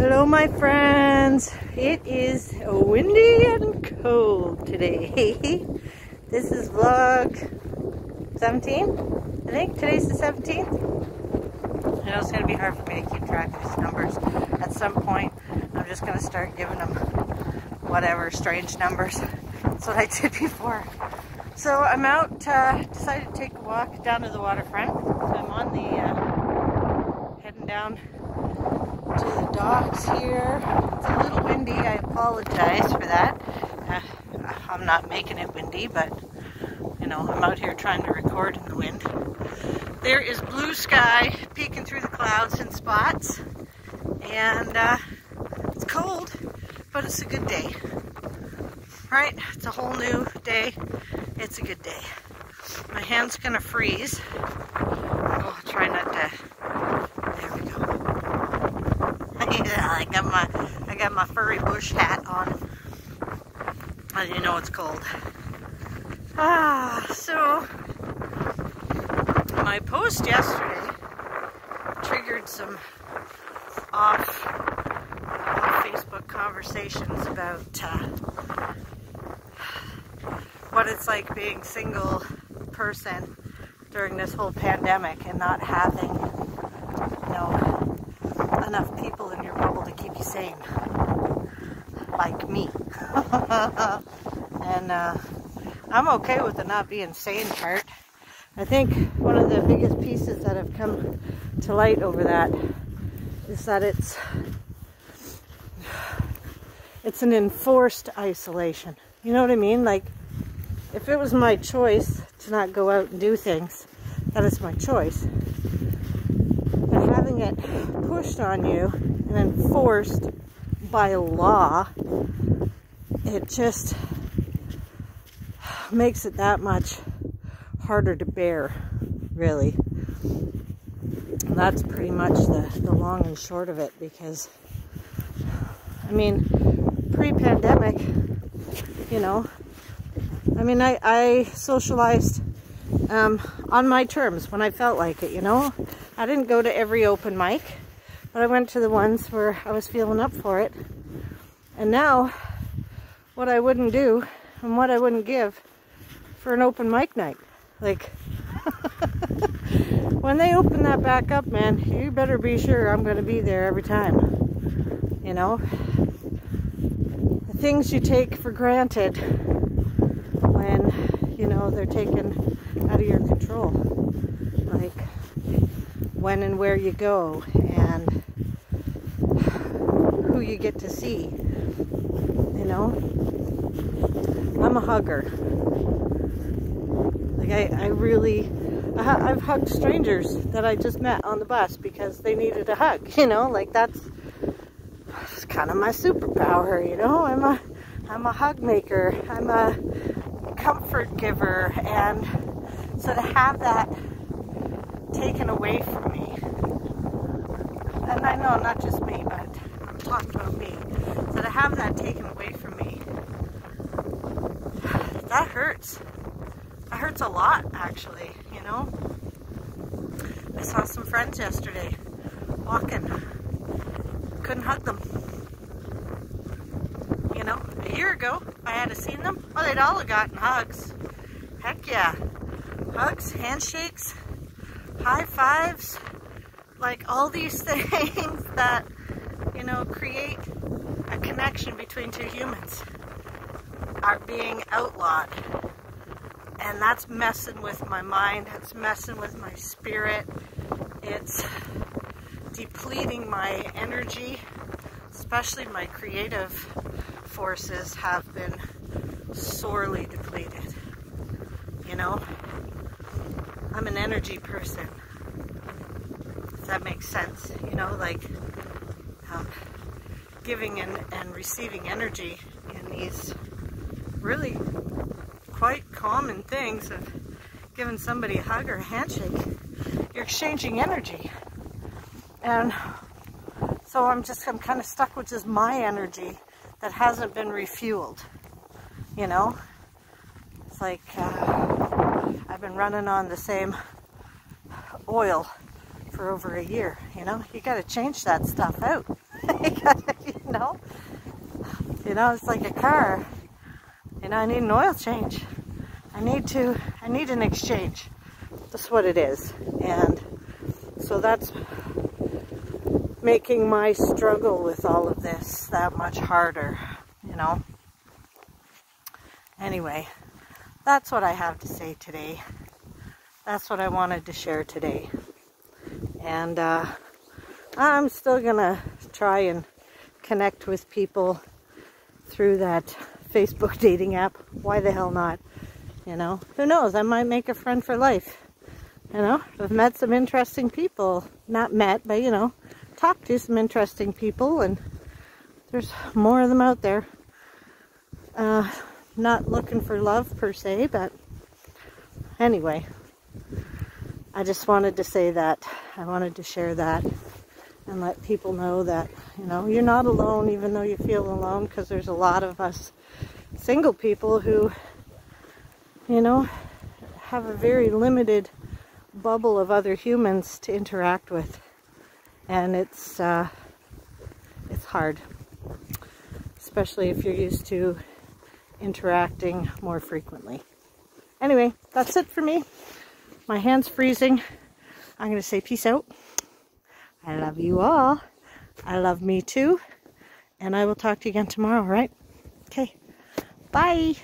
Hello my friends. It is windy and cold today. this is vlog 17, I think. Today's the 17th. I know it's going to be hard for me to keep track of these numbers. At some point, I'm just going to start giving them whatever strange numbers. That's what I did before. So I'm out, uh, decided to take a walk down to the waterfront. So I'm on the, uh, heading down to the docks here. It's a little windy. I apologize for that. Uh, I'm not making it windy, but you know, I'm out here trying to record in the wind. There is blue sky peeking through the clouds in spots, and uh, it's cold, but it's a good day. Right? It's a whole new day. It's a good day. My hand's gonna freeze. Oh, try not to yeah, I got my I got my furry bush hat on. You know it's cold. Ah, so my post yesterday triggered some off, off Facebook conversations about uh, what it's like being single person during this whole pandemic and not having, you know, enough people in your bubble to keep you sane. Like me. and uh, I'm okay with the not being sane part. I think one of the biggest pieces that have come to light over that is that it's it's an enforced isolation. You know what I mean? Like if it was my choice to not go out and do things, that is my choice having it pushed on you and enforced by law, it just makes it that much harder to bear, really. That's pretty much the, the long and short of it because, I mean, pre-pandemic, you know, I mean, I, I socialized um, on my terms when I felt like it, you know. I didn't go to every open mic, but I went to the ones where I was feeling up for it. And now, what I wouldn't do and what I wouldn't give for an open mic night. Like, when they open that back up, man, you better be sure I'm going to be there every time. You know? The things you take for granted when, you know, they're taken out of your control. Like, when and where you go and who you get to see. You know? I'm a hugger. Like, I, I really, I, I've hugged strangers that I just met on the bus because they needed a hug, you know? Like, that's, that's kind of my superpower, you know? I'm a, I'm a hug maker. I'm a comfort giver. And so to have that taken away from me. And I know not just me, but I'm talking about me. So to have that taken away from me, that hurts. That hurts a lot, actually, you know? I saw some friends yesterday walking. Couldn't hug them. You know, a year ago, I had seen them. Oh, they'd all have gotten hugs. Heck yeah. Hugs, handshakes, high fives, like all these things that, you know, create a connection between two humans are being outlawed. And that's messing with my mind, it's messing with my spirit, it's depleting my energy, especially my creative forces have been sorely depleted. You know? I'm an energy person. If that makes sense, you know, like um, giving and, and receiving energy in these really quite common things of giving somebody a hug or a handshake. You're exchanging energy. And so I'm just, I'm kind of stuck with just my energy that hasn't been refueled, you know? It's like, uh, I've been running on the same oil for over a year, you know? You gotta change that stuff out. you know? You know, it's like a car. You know, I need an oil change. I need to, I need an exchange. That's what it is. And so that's making my struggle with all of this that much harder, you know? Anyway, that's what I have to say today. That's what I wanted to share today. And uh, I'm still going to try and connect with people through that Facebook dating app. Why the hell not? You know, who knows? I might make a friend for life. You know, I've met some interesting people. Not met, but you know, talked to some interesting people, and there's more of them out there. Uh, not looking for love per se, but anyway, I just wanted to say that. I wanted to share that and let people know that, you know, you're not alone even though you feel alone because there's a lot of us single people who, you know, have a very limited bubble of other humans to interact with. And it's, uh, it's hard, especially if you're used to interacting more frequently. Anyway, that's it for me. My hand's freezing. I'm going to say peace out. I love you all. I love me too. And I will talk to you again tomorrow, right? Okay. Bye.